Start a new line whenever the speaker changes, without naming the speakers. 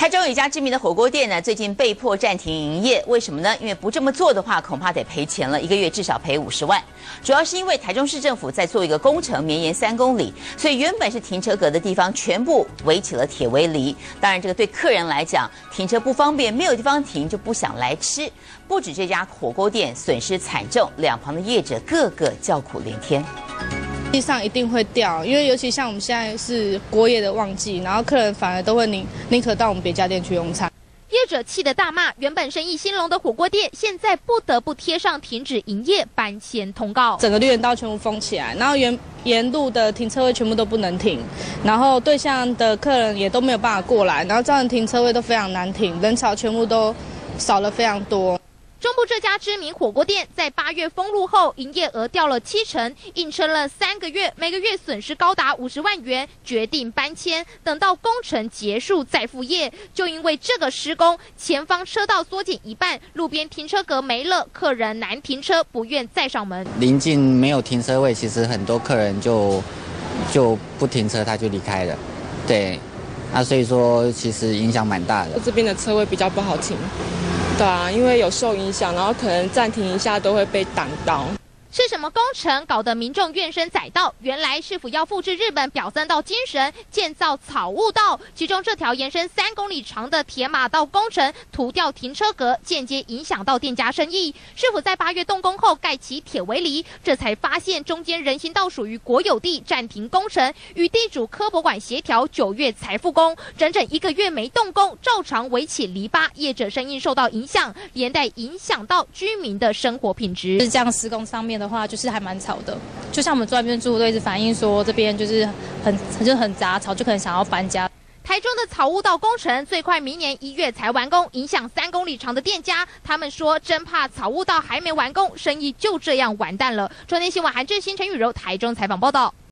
台中有一家知名的火锅店呢，最近被迫暂停营业，为什么呢？因为不这么做的话，恐怕得赔钱了，一个月至少赔五十万。主要是因为台中市政府在做一个工程，绵延三公里，所以原本是停车格的地方全部围起了铁围篱。当然，这个对客人来讲，停车不方便，没有地方停就不想来吃。不止这家火锅店损失惨重，两旁的业者个个叫苦连天。
地上一定会掉，因为尤其像我们现在是过夜的旺季，然后客人反而都会宁宁可到我们别家店去用餐。
业者气得大骂，原本生意兴隆的火锅店，现在不得不贴上停止营业搬迁通告。
整个绿园道全部封起来，然后沿沿路的停车位全部都不能停，然后对象的客人也都没有办法过来，然后造成停车位都非常难停，人潮全部都少了非常多。
中部这家知名火锅店在八月封路后，营业额掉了七成，硬撑了三个月，每个月损失高达五十万元，决定搬迁，等到工程结束再复业。就因为这个施工，前方车道缩减一半，路边停车格没了，客人难停车，不愿再上门。
临近没有停车位，其实很多客人就就不停车，他就离开了。对，那所以说其实影响蛮大的。
这边的车位比较不好停。对啊，因为有受影响，然后可能暂停一下都会被挡到。
是什么工程搞得民众怨声载道？原来是否要复制日本表三道精神，建造草悟道？其中这条延伸三公里长的铁马道工程，涂掉停车格，间接影响到店家生意。是否在八月动工后盖起铁围篱？这才发现中间人行道属于国有地，暂停工程，与地主科博馆协调，九月才复工，整整一个月没动工，照常围起篱笆，业者生意受到影响，连带影响到居民的生活品质。
是这样施工上面。的话就是还蛮吵的，就像我们坐那边住，都一直反映说这边就是很就很杂吵，就可能想要搬家。
台中的草屋道工程最快明年一月才完工，影响三公里长的店家。他们说真怕草屋道还没完工，生意就这样完蛋了。中天新闻韩志新、陈雨柔台中采访报道。